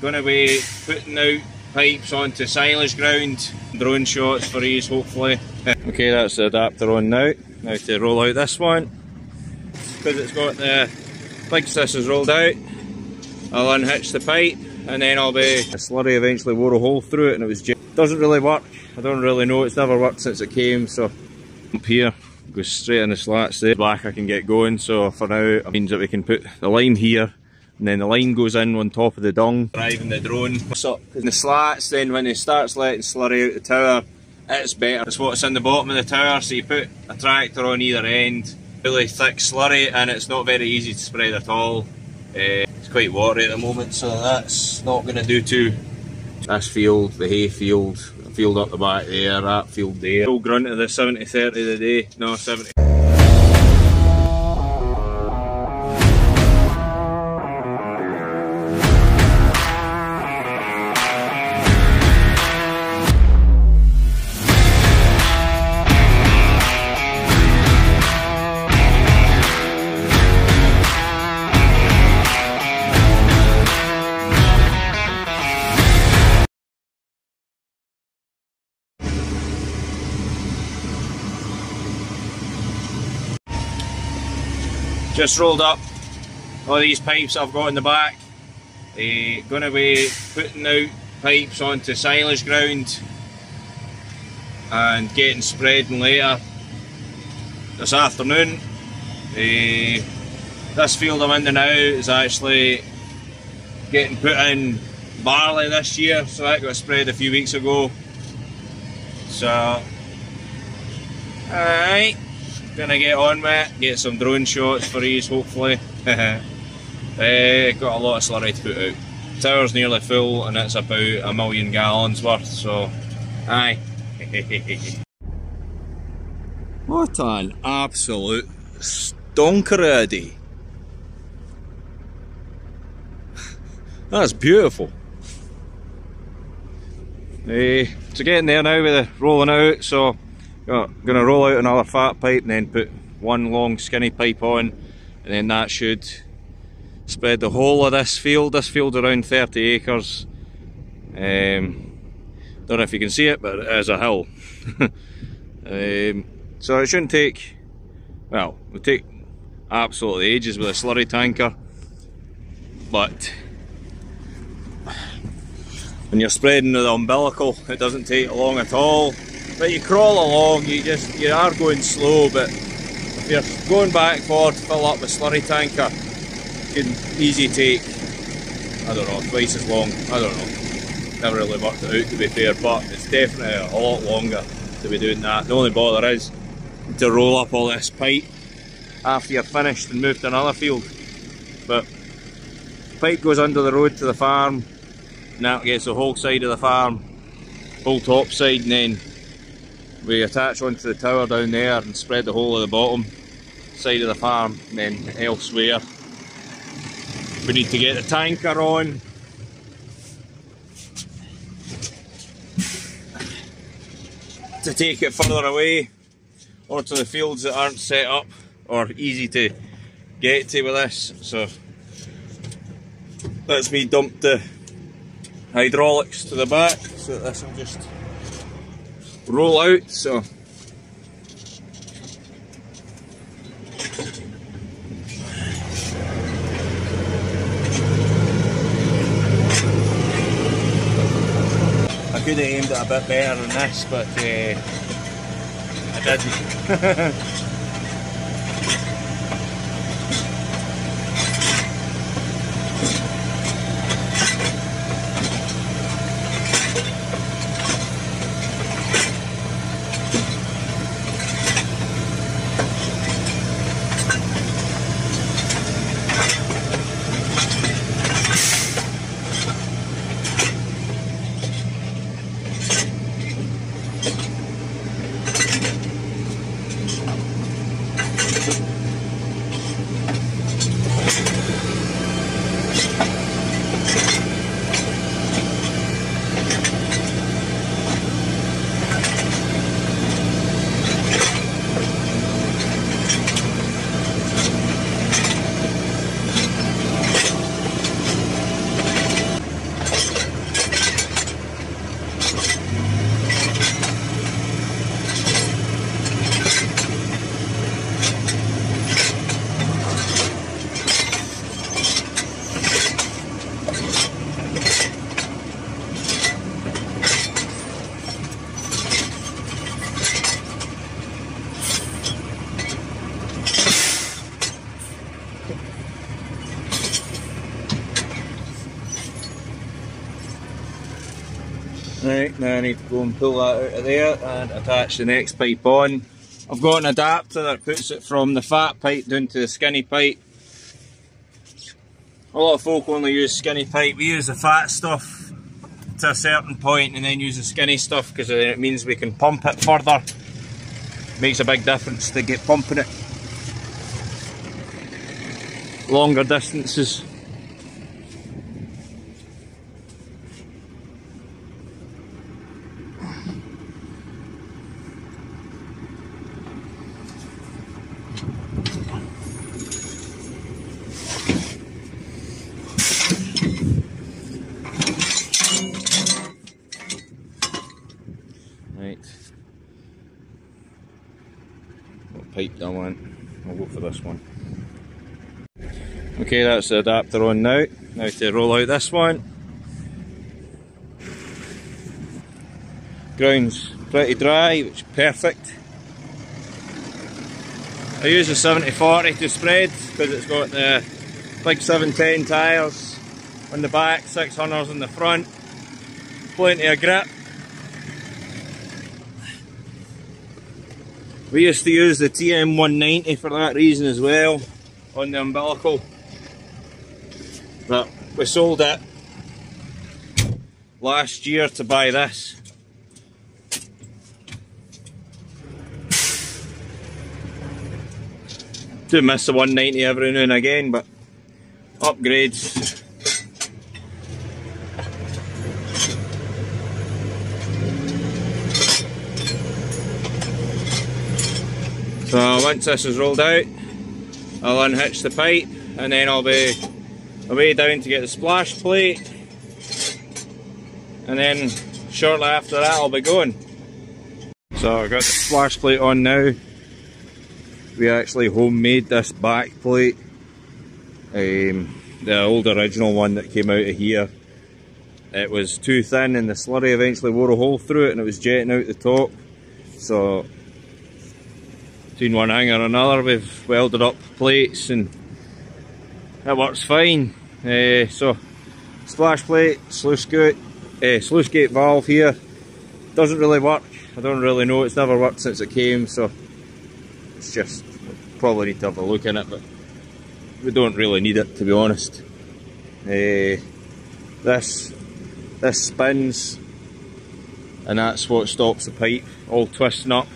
going to be putting out pipes onto silage ground, drone shots for these hopefully. okay, that's the adapter on now. Now to roll out this one. Because it's got the this is rolled out, I'll unhitch the pipe and then I'll be... The slurry eventually wore a hole through it and it was doesn't really work. I don't really know, it's never worked since it came so up here goes straight in the slats there. Back I can get going so for now it means that we can put the lime here and then the lime goes in on top of the dung. Driving the drone. What's So in the slats then when it starts letting slurry out the tower it's better. It's what's in the bottom of the tower so you put a tractor on either end really thick slurry and it's not very easy to spread at all. Uh, it's quite watery at the moment so that's not going to do too. This field, the hay field, field up the back there, that field there. Full grunt of the 70-30 the day, no 70. Just rolled up all these pipes I've got in the back. They're going to be putting out pipes onto silage ground and getting spreading later this afternoon. Uh, this field I'm in now is actually getting put in barley this year, so that got spread a few weeks ago. So, alright. Gonna get on with it, get some drone shots for these hopefully. uh, got a lot of slurry to put out. Tower's nearly full and it's about a million gallons worth, so aye. what an absolute stonker of. That's beautiful. Uh, so getting there now with the rolling out, so Got, gonna roll out another fat pipe and then put one long skinny pipe on and then that should spread the whole of this field. This field around 30 acres. Um, don't know if you can see it, but it is a hill. um, so it shouldn't take, well, it'll take absolutely ages with a slurry tanker, but when you're spreading the umbilical, it doesn't take long at all. But you crawl along, you just you are going slow, but if you're going back forward to fill up the slurry tanker, you can easy take, I don't know, twice as long, I don't know. Never really worked it out to be fair, but it's definitely a lot longer to be doing that. The only bother is to roll up all this pipe after you're finished and move to another field. But pipe goes under the road to the farm, and that gets the whole side of the farm, whole top side, and then we attach onto the tower down there and spread the whole of the bottom side of the farm and then elsewhere. We need to get the tanker on. To take it further away or to the fields that aren't set up or easy to get to with this. So that's me dump the hydraulics to the back. So this will just roll out so. I could have aimed it a bit better than this but uh, I didn't now I need to go and pull that out of there and attach the next pipe on. I've got an adapter that puts it from the fat pipe down to the skinny pipe. A lot of folk only use skinny pipe, we use the fat stuff to a certain point and then use the skinny stuff because it means we can pump it further. Makes a big difference to get pumping it longer distances. Right. Do I want? I'll go for this one. Okay, that's the adapter on now. Now to roll out this one. Ground's pretty dry, which is perfect. I use a 70-40 to spread because it's got the big 710 tyres on the back, 600s on the front, plenty of grip. We used to use the TM190 for that reason as well, on the umbilical. But we sold it last year to buy this. Do miss the 190 every now and again, but upgrades So once this is rolled out, I'll unhitch the pipe and then I'll be away down to get the splash plate and then shortly after that I'll be going. So I've got the splash plate on now. We actually homemade this back plate. Um, the old original one that came out of here. It was too thin and the slurry eventually wore a hole through it and it was jetting out the top. So between one hanger and another we've welded up plates and that works fine. Uh, so splash plate sluice gate uh, sluice gate valve here. Doesn't really work. I don't really know. It's never worked since it came so it's just probably need to have a look in it but we don't really need it to be honest. Uh, this this spins and that's what stops the pipe. All twisting up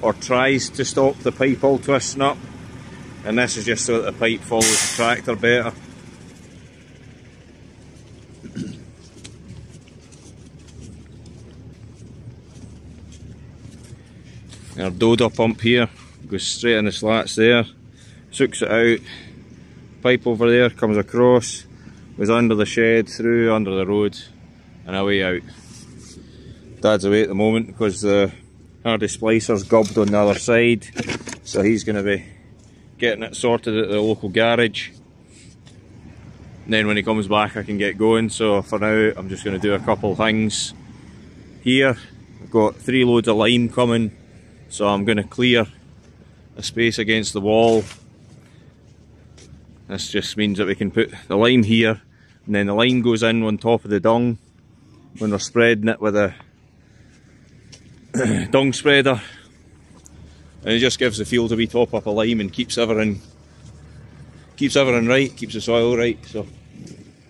or tries to stop the pipe all twisting up and this is just so that the pipe follows the tractor better. Our Doda pump here goes straight in the slats there, sucks it out, pipe over there comes across, goes under the shed, through under the road and away out. Dad's away at the moment because the Hardy splicer's gobbed on the other side. So he's going to be getting it sorted at the local garage. And then when he comes back I can get going. So for now I'm just going to do a couple things here. I've got three loads of lime coming so I'm going to clear a space against the wall. This just means that we can put the lime here and then the lime goes in on top of the dung. When we're spreading it with a dung spreader. And it just gives the field a wee top up of lime and keeps everything keeps everything right, keeps the soil right so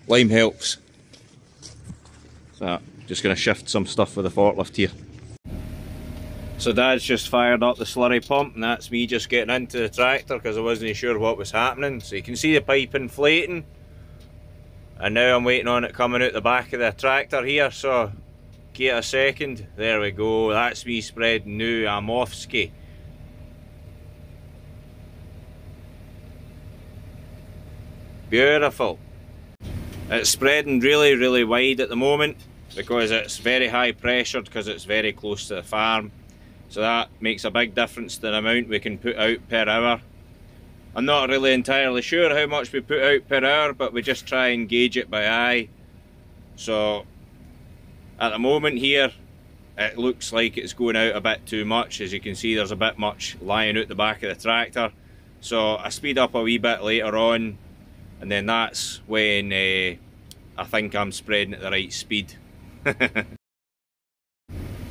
lime helps. So just going to shift some stuff with the forklift here. So dad's just fired up the slurry pump and that's me just getting into the tractor because I wasn't sure what was happening. So you can see the pipe inflating and now I'm waiting on it coming out the back of the tractor here. So Get a second. There we go. That's me spreading now. I'm off ski. Beautiful. It's spreading really, really wide at the moment because it's very high pressured because it's very close to the farm. So that makes a big difference to the amount we can put out per hour. I'm not really entirely sure how much we put out per hour, but we just try and gauge it by eye. So at the moment here, it looks like it's going out a bit too much. As you can see, there's a bit much lying out the back of the tractor. So I speed up a wee bit later on, and then that's when uh, I think I'm spreading at the right speed.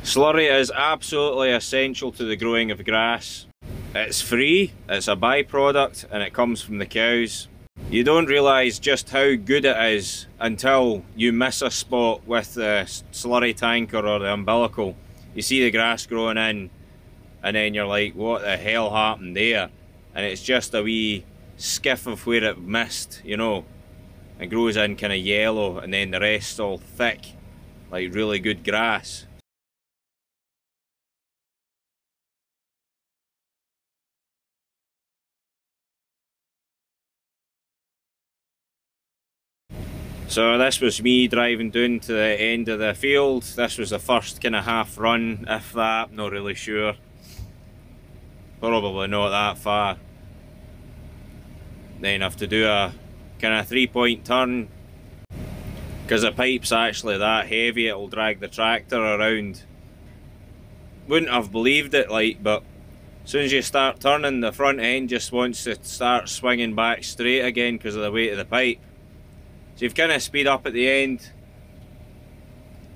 Slurry is absolutely essential to the growing of grass. It's free, it's a byproduct, and it comes from the cows. You don't realise just how good it is until you miss a spot with the slurry tanker or the umbilical. You see the grass growing in, and then you're like, what the hell happened there? And it's just a wee skiff of where it missed, you know. It grows in kind of yellow, and then the rest all thick, like really good grass. So this was me driving down to the end of the field. This was the first kind of half run, if that, not really sure. Probably not that far. Then I have to do a kind of three point turn. Because the pipe's actually that heavy, it'll drag the tractor around. Wouldn't have believed it like, but as soon as you start turning, the front end just wants to start swinging back straight again because of the weight of the pipe. So you've kind of speed up at the end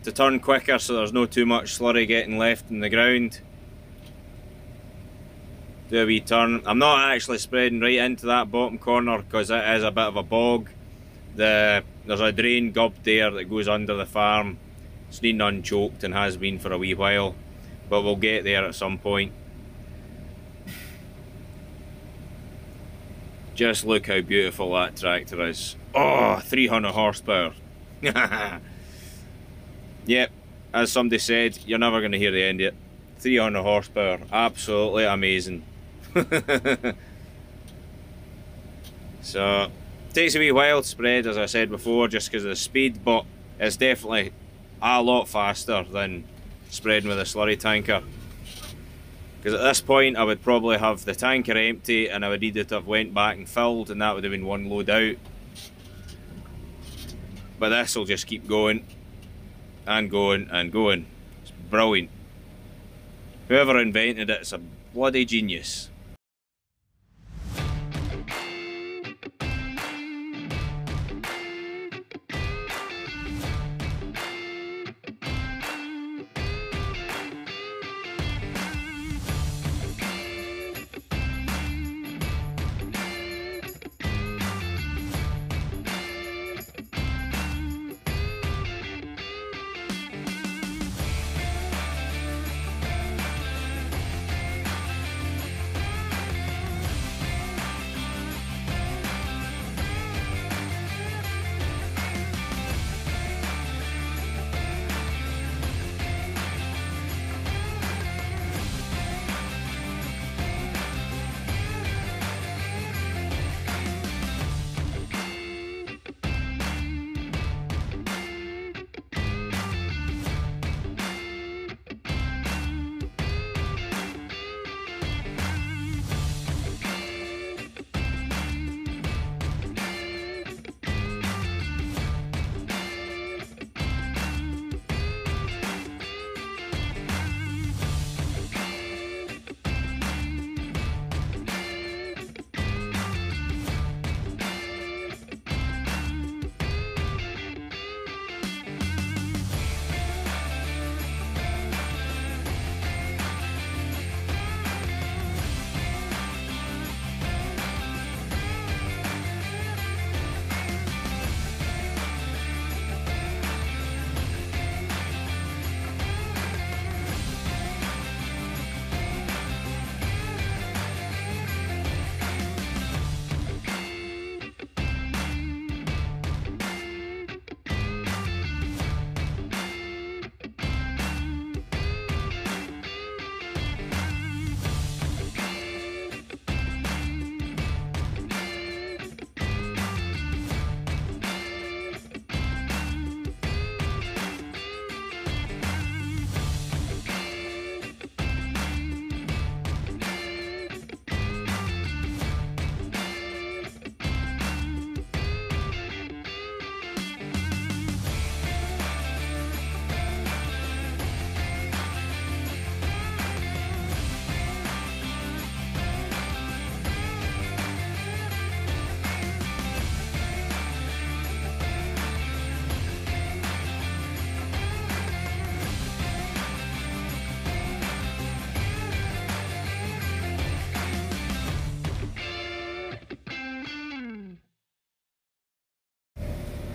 to turn quicker so there's no too much slurry getting left in the ground. Do a wee turn. I'm not actually spreading right into that bottom corner because it is a bit of a bog. The There's a drain gob there that goes under the farm. It's needing unchoked and has been for a wee while. But we'll get there at some point. Just look how beautiful that tractor is. Oh, 300 horsepower. yep, as somebody said, you're never going to hear the end of it. 300 horsepower, absolutely amazing. so, takes a wee while to spread, as I said before, just because of the speed, but it's definitely a lot faster than spreading with a slurry tanker. Because at this point I would probably have the tanker empty and I would need it to have went back and filled and that would have been one load out. But this will just keep going and going and going. It's brilliant. Whoever invented it is a bloody genius.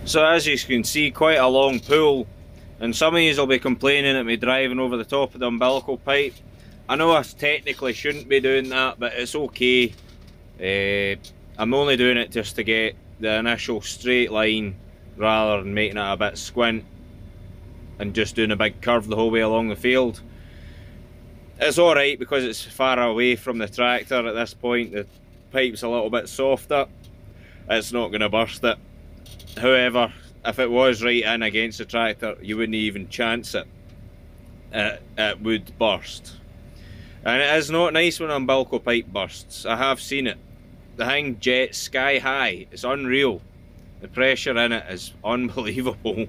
So as you can see, quite a long pull. And some of you will be complaining at me driving over the top of the umbilical pipe. I know I technically shouldn't be doing that, but it's okay. Uh, I'm only doing it just to get the initial straight line rather than making it a bit squint and just doing a big curve the whole way along the field. It's alright because it's far away from the tractor at this point, the pipe's a little bit softer, it's not going to burst it. However, if it was right in against the tractor, you wouldn't even chance it. It, it would burst. And it is not nice when an umbilical pipe bursts. I have seen it. The thing jets sky high. It's unreal. The pressure in it is unbelievable.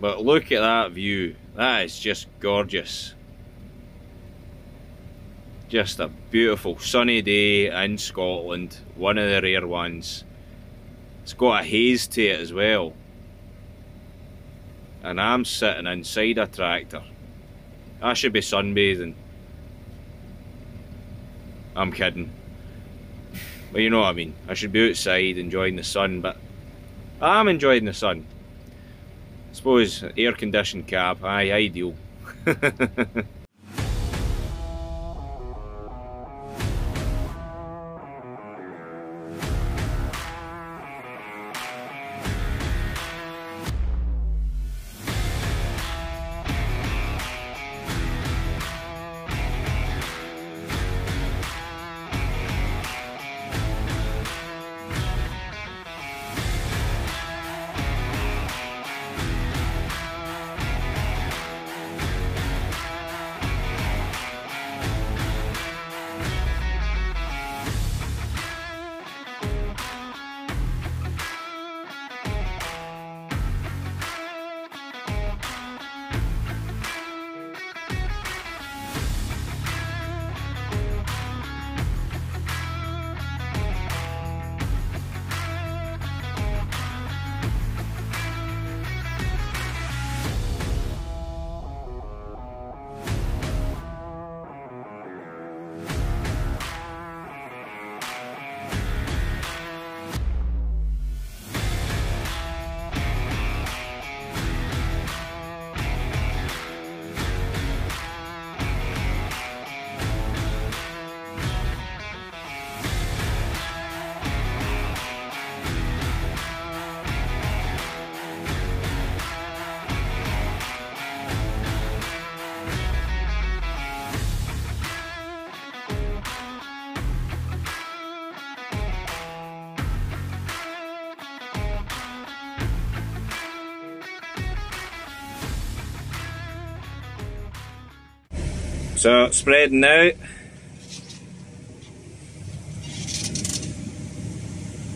But look at that view. That is just gorgeous. Just a beautiful sunny day in Scotland. One of the rare ones. It's got a haze to it as well. And I'm sitting inside a tractor. I should be sunbathing. I'm kidding. But you know what I mean. I should be outside enjoying the sun, but I'm enjoying the sun. I suppose air conditioned cab, aye, ideal. So spreading out.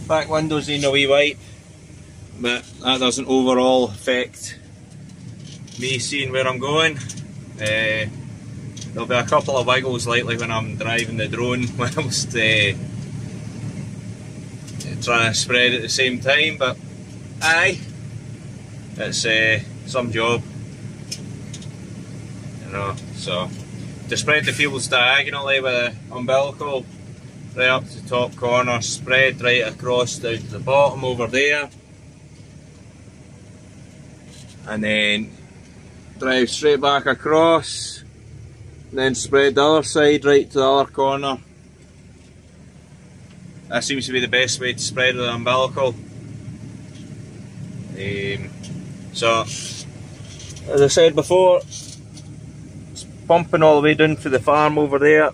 Back windows need a wee wipe, but that doesn't overall affect me seeing where I'm going. Uh, there'll be a couple of wiggles likely when I'm driving the drone whilst uh, trying to spread at the same time, but aye, it's uh, some job, you know, so to spread the fields diagonally with the umbilical right up to the top corner, spread right across down to the bottom over there. And then drive straight back across then spread the other side right to the other corner. That seems to be the best way to spread the umbilical. Um, so as I said before pumping all the way down to the farm over there.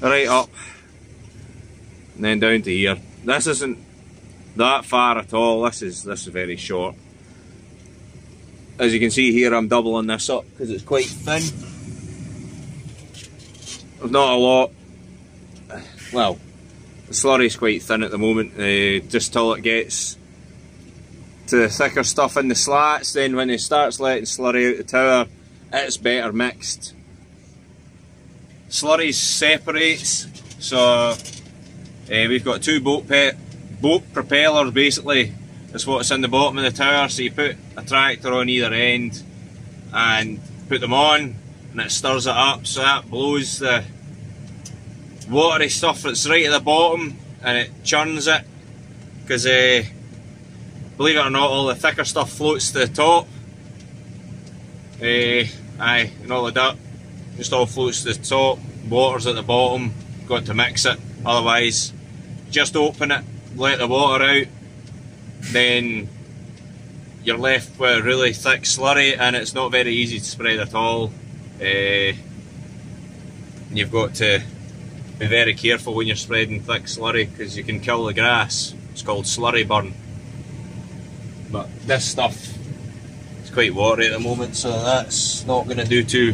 Right up. And then down to here. This isn't that far at all. This is this is very short. As you can see here I'm doubling this up because it's quite thin. Not a lot. Well, the slurry's quite thin at the moment, uh, just till it gets to the thicker stuff in the slats, then when it starts letting slurry out the tower, it's better mixed. Slurry separates, so uh, we've got two boat boat propellers basically. That's what's in the bottom of the tower. So you put a tractor on either end and put them on, and it stirs it up. So that blows the watery stuff that's right at the bottom, and it churns it because uh, believe it or not all the thicker stuff floats to the top uh, aye and all the dirt just all floats to the top water's at the bottom got to mix it otherwise just open it let the water out then you're left with a really thick slurry and it's not very easy to spread at all uh, you've got to be very careful when you're spreading thick slurry because you can kill the grass. It's called slurry burn. But this stuff quite watery at the moment, so that's not going to do too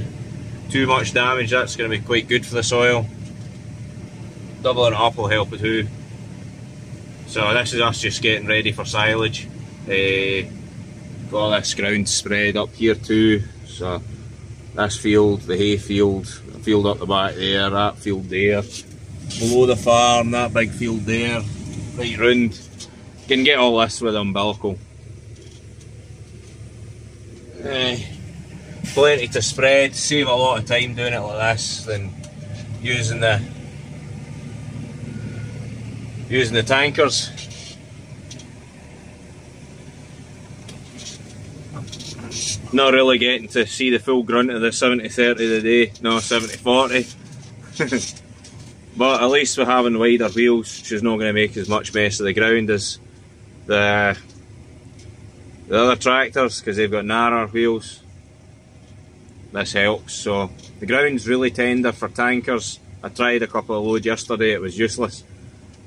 too much damage. That's going to be quite good for the soil. Doubling it up will help it too. So this is us just getting ready for silage. Uh, got all this ground spread up here too. So this field, the hay field, field up the back there, that field there, below the farm, that big field there, right round. Can get all this with umbilical. Eh, plenty to spread, save a lot of time doing it like this than using the using the tankers. not really getting to see the full grunt of the 70-30 today, no 70-40. but at least we're having wider wheels, she's not going to make as much mess of the ground as the, the other tractors because they've got narrower wheels. This helps, so the ground's really tender for tankers. I tried a couple of loads yesterday, it was useless.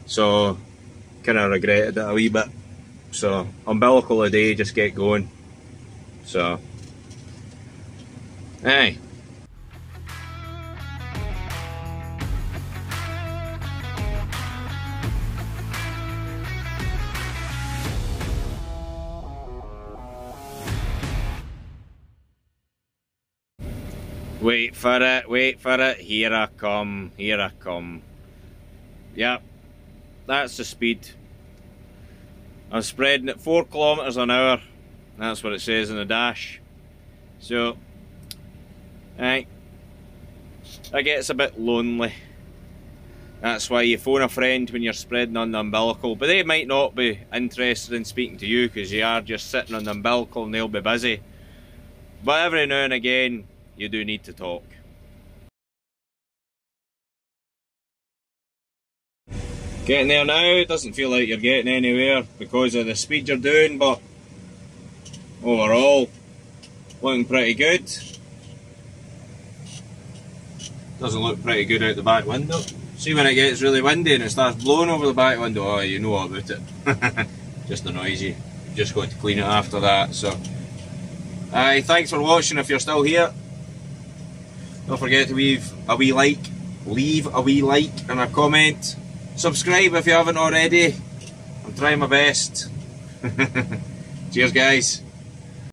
So, kind of regretted it a wee bit. So, umbilical a day, just get going. So, Hey. Wait for it, wait for it, here I come, here I come. Yep, that's the speed. I'm spreading at 4 kilometres an hour, that's what it says in the dash. So, Right. That gets a bit lonely. That's why you phone a friend when you're spreading on the umbilical, but they might not be interested in speaking to you because you are just sitting on the umbilical and they'll be busy. But every now and again, you do need to talk. Getting there now, it doesn't feel like you're getting anywhere because of the speed you're doing, but overall, looking pretty good. Doesn't look pretty good out the back window. See when it gets really windy and it starts blowing over the back window, oh you know all about it. just the noisy. Just got to clean it after that. So Aye, thanks for watching if you're still here. Don't forget to leave a wee like, leave a wee like and a comment. Subscribe if you haven't already. I'm trying my best. Cheers guys.